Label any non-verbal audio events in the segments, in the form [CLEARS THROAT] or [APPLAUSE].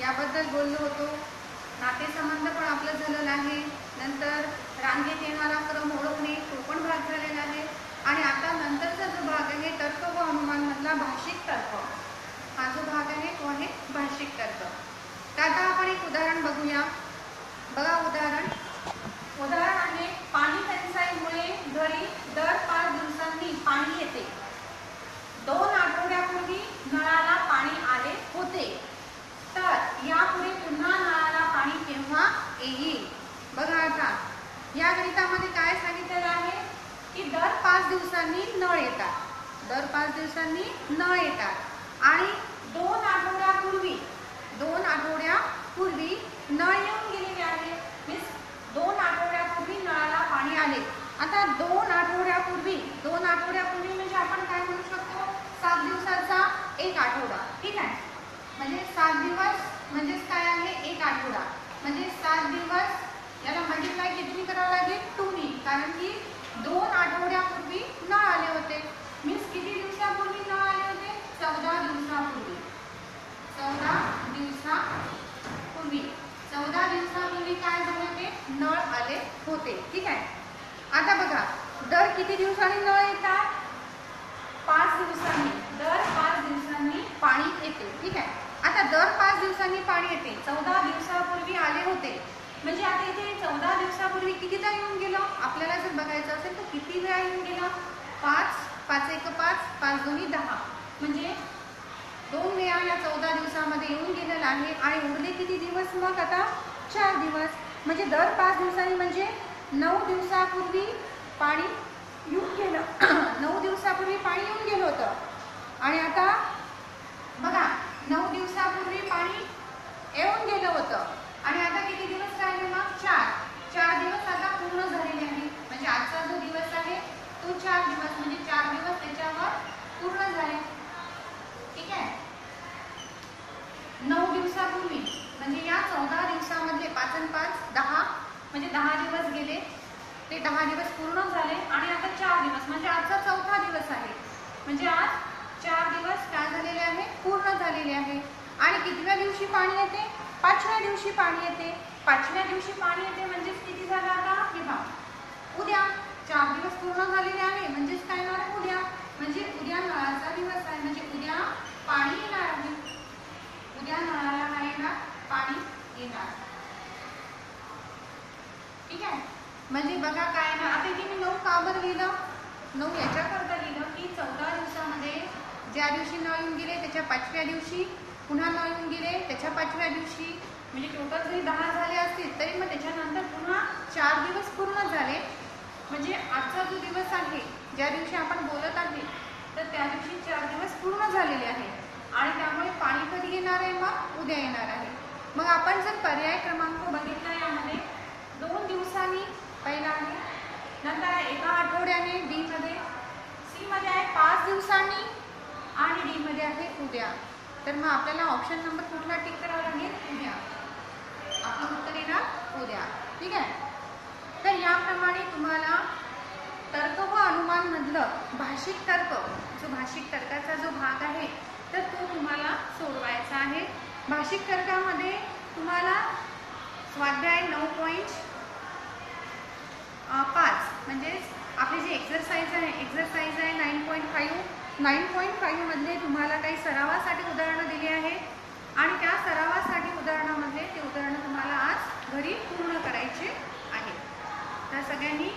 याबद्दल बोललो होतो. नातेसंबंध पण आपलं झालेलं आहे. नंतर रांगेत येणारा क्रम ओळखणे तो पण भाग झालेला आहे. आणि आता नंतरचा जो भाग आहे तर्क व अनुमानमधला भाषिक तर्क. हा जो भाग आहे तो आहे भाषिक तर्क. तर आता आपण एक उदाहरण बघूया. बघा उदाहरण. उदाहरण आहे पाणी टंचाईमुळे घरी दर पाच दिवसांनी पाणी येते दोन आठवड्यापूर्वी नळाला पाणी आले होते तर यापुढे पुन्हा नळाला पाणी केव्हा येईल बघा आता या गणितामध्ये काय सांगितलेलं आहे? की दर पाच दिवसांनी नळ येतात. दर पाच दिवसांनी नळ येतात. आणि दोन आठवड्यापूर्वी दोन आठवड्यापूर्वी नळ येऊन गेलेले आहे. मीन्स दोन आठवड्यापूर्वी नळाला पाणी आले. आता दोन आठवड्यापूर्वी दोन आठवड्यापूर्वी म्हणजे आपण काय म्हणू शकतो? सात दिवसाचा एक आठवडा. ठीक आहे? म्हणजे सात दिवस म्हणजेच काय आहे? एक आठवडा. म्हणजे सात दिवस याला मल्टिप्लाय करावं लागेल तुम्ही. कारण की दोन आठवड्यापूर्वी नळ आले होते. मीन्स किती दिवसापूर्वी नळ आले होते? चौदा दिवसापूर्वी. चौदा दिवसापूर्वी. चौदा दिवसापूर्वी काय झाले ते नळ आले होते. ठीक आहे? आता बघा दर किती दिवसांनी नळ येतात? पाच दिवसांनी. दर पाच दिवसांनी पाणी येते. ठीक आहे? आता दर पाच दिवसांनी पाणी येते. चौदा दिवसापूर्वी आले होते. म्हणजे आता इथे चौदा दिवसापूर्वी कितीदा येऊन गेलं? आपल्याला जर बघायचं असेल तर किती वेळा येऊन गेलं? पाच पाच एक पाच पाच दोन्ही दहा. म्हणजे दोन वेळा या चौदा दिवसामध्ये येऊन गेलेलं आहे. आणि उरले किती दिवस मग आता? चार दिवस. म्हणजे दर पाच दिवसांनी म्हणजे नऊ दिवसापूर्वी पाणी येऊन गेलं. [CLEARS THROAT] नऊ दिवसापूर्वी पाणी येऊन गेलं होतं आणि आता बघा नऊ दिवसापूर्वी पाणी येऊन गेलं होतं आणि आता किती दिवस राहिले मग चार चार दिवस आता पूर्ण झालेले आहे म्हणजे आजचा जो दिवस आहे तो चार दिवस म्हणजे चार दिवस त्याच्यावर पूर्ण झाले ठीक आहे नऊ दिवसापूर्वी म्हणजे या चौदा दिवसामध्ये पाच आणि पाच दहा म्हणजे दहा दिवस गेले. ते दहा दिवस पूर्ण झाले आणि आता चार दिवस म्हणजे आजचा चौथा दिवस आहे. म्हणजे आज चार दिवस काय झालेले आहे? पूर्ण झालेले आहे. आणि कितव्या दिवशी पाणी येते? पाचव्या दिवशी पाणी येते. पाचव्या दिवशी पाणी येते म्हणजेच किती झालं आता? हे पहा. उद्या चार दिवस पूर्ण झाले आहे म्हणजेच काय येणार आहे उद्या म्हणजे उद्या नळाचा दिवस आहे म्हणजे उद्या पाणी येणार आहे उद्या नळाला काय येणार पाणी येणार ठीक आहे? म्हणजे बघा काय ना आता इथे मी नऊ का बरं लिहिलं? नऊ याच्याकरता लिहिलं की चौदा दिवसामध्ये ज्या दिवशी नळ येऊन गेले त्याच्या पाचव्या दिवशी पुन्हा नळ येऊन गेले त्याच्या पाचव्या दिवशी म्हणजे टोटल जरी दहा झाले असतील तरी मग त्याच्यानंतर पुन्हा चार दिवस पूर्ण झाले. म्हणजे आजचा जो दिवस आहे ज्या दिवशी आपण बोलत आहे तर त्या दिवशी चार दिवस पूर्ण झालेले आहे. आणि त्यामुळे पाणी कधी येणार आहे मग? उद्या येणार आहे. मग आपण जर पर्याय क्रमांक बघितला यामध्ये दोन दिवसांनी पहिला आहे नंतर आहे एका आठवड्याने डीमध्ये सीमध्ये आहे पाच दिवसांनी आणि डीमध्ये आहे उद्या. तर मग आपल्याला ऑप्शन नंबर कुठला टिक करावा लागेल? उद्या. आपण उत्तर येणार उद्या. ठीक आहे? तर याप्रमाणे तुम्हाला तर्क व अनुमानमधलं भाषिक तर्क जो भाषिक तर्काचा जो भाग आहे तर तो तुम्हाला सोडवायचा आहे. भाषिक तर्कामध्ये तुम्हाला स्वाध्याय नऊ पॉईंट पाच म्हणजेच आपली जी एक्झरसाईज आहे एक्झरसाईज आहे nine point five nine point फाईव्हमध्ये तुम्हाला काही सरावासाठी उदाहरणं दिली आहेत. आणि त्या सरावासाठी उदाहरणामध्ये ते उदाहरणं तुम्हाला आज घरी पूर्ण करायचे आहेत. तर सगळ्यांनी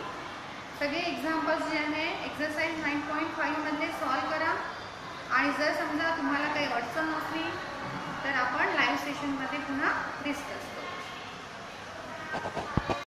सगळे एक्झाम्पल्स जे आहे एक्झरसाईज नाईन पॉईंट फाईव्हमध्ये सॉल्व करा. आणि जर समजा तुम्हाला काही अडचण असली तर आपण लाईव्ह सेशनमध्ये पुन्हा डिस्कस करू.